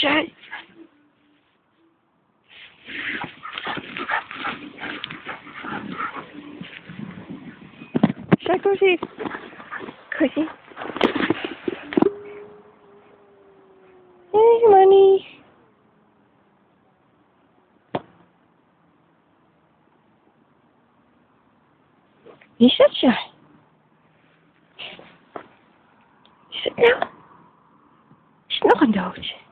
shot. Shot, Cushy. Cushy. Hey, money. You should shine. Sit down. Sit down, Doge.